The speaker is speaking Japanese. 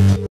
you